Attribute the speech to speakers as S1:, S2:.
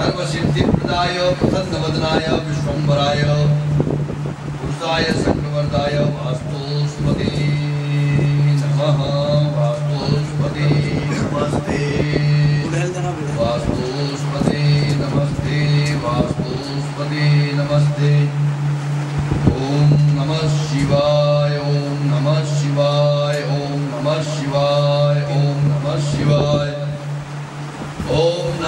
S1: सर्वसिद्धिप्रदाय प्रसन्नवदनाय विश्वम्बराय पुरुषाय चक्रवर्ताय वास्तु